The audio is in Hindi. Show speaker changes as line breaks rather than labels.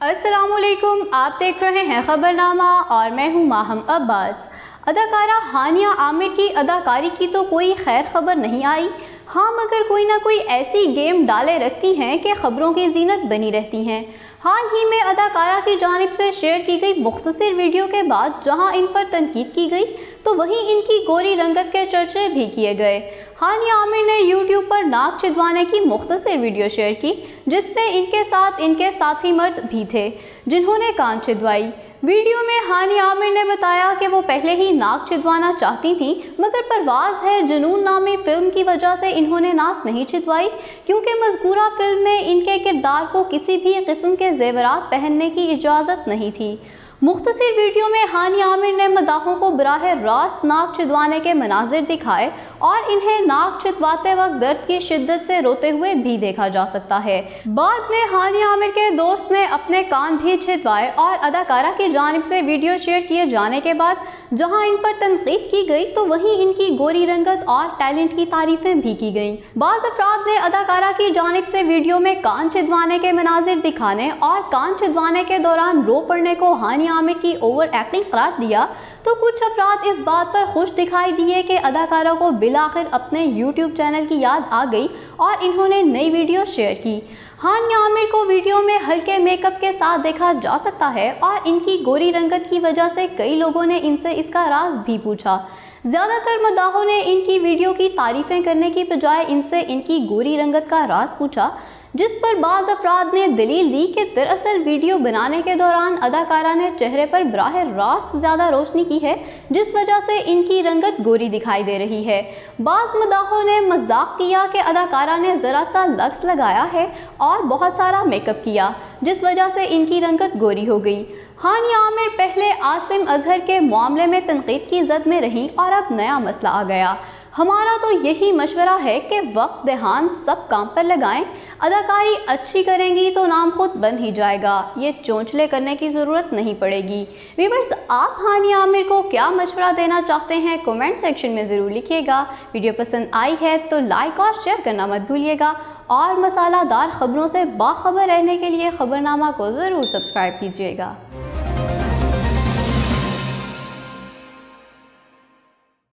असलकुम आप देख रहे हैं ख़बरनामा और मैं हूँ माहम अब्बास। अदाकारा हानिया आमिर की अदाकारी की तो कोई खैर खबर नहीं आई। हाँ मगर कोई ना कोई ऐसी गेम डाले रखती हैं कि ख़बरों की जीनत बनी रहती हैं। हाल ही में अदाकारा की जानब से शेयर की गई मुख्तर वीडियो के बाद जहाँ इन पर तनकीद की गई तो वहीं इनकी गोरी रंगत के चर्चे भी किए गए। हानिया आमिर ने यूट्यूब पर नाक छिदवाने की मुख्तर वीडियो शेयर की, जिसमें इनके साथ इनके साथी मर्द भी थे, जिन्होंने कान छिदवाई वीडियो में हानिया आमिर ने बताया कि वो पहले ही नाक छिदवाना चाहती थी, मगर परवाज़ है जुनून नामी फ़िल्म की वजह से इन्होंने नाक नहीं छिदवाई क्योंकि मजकूरा फ़िल्म में इनके किरदार को किसी भी किस्म के जेवरात पहनने की इजाज़त नहीं थी। मुख्तर वीडियो में हानिया आमिर ने मदाहों को बराह रास्त नाक छिदवाने के मनाजिर दिखाए और इन्हें नाक छिदवाते वक्त दर्द की शिद्दत से रोते हुए भी देखा जा सकता है। बाद में हानिया आमिर के दोस्त ने अपने कान भी छिदवाए और अदाकारा की जानब से वीडियो शेयर किए जाने के बाद जहाँ इन पर तनकीद की गई तो वहीं इनकी गोरी रंगत और टैलेंट की तारीफें भी की गईं। बाज़ अफराद ने अदाकारा की जानब से वीडियो में कान छिदवाने के मनाजिर दिखाने और कान छिदवाने के दौरान रो पड़ने को हानिया आमिर की ओवर एक्टिंग करार दिया तो कुछ अफराद इस बात पर खुश दिखाई दिए कि अदाकारा को बिलाखिर अपने यूट्यूब चैनल की याद आ गई और इन्होंने नई वीडियो शेयर की। हानिया आमिर को वीडियो में हल्के मेकअप के साथ देखा जा सकता है और इनकी गोरी रंगत की वजह से कई लोगों ने इनसे इसका राज भी पूछा। ज़्यादातर मदाहों ने इनकी वीडियो की तारीफ़ें करने की बजाय इनसे इनकी गोरी रंगत का राज पूछा। जिस पर बाज़ अफराद ने दलील दी कि दरअसल वीडियो बनाने के दौरान अदाकारा ने चेहरे पर बराह रास्त ज़्यादा रोशनी की है, जिस वजह से इनकी रंगत गोरी दिखाई दे रही है। बाज़ मदाहों ने मज़ाक किया कि अदाकारा ने ज़रा सा लक्स लगाया है और बहुत सारा मेकअप किया, जिस वजह से इनकी रंगत गोरी हो गई। हानिया आमिर पहले आसिम अजहर के मामले में तनकीद की जद में रहीं और अब नया मसला आ गया। हमारा तो यही मशवरा है कि वक्त देहान सब काम पर लगाएँ। अदाकारी अच्छी करेंगी तो नाम खुद बन ही जाएगा। ये चोंचले करने की ज़रूरत नहीं पड़ेगी। वीवर्स आप हानिया आमिर को क्या मशवरा देना चाहते हैं, कमेंट सेक्शन में ज़रूर लिखिएगा। वीडियो पसंद आई है तो लाइक और शेयर करना मत भूलिएगा। और मसालादार ख़बरों से बाखबर रहने के लिए ख़बरनामा को ज़रूर सब्सक्राइब कीजिएगा।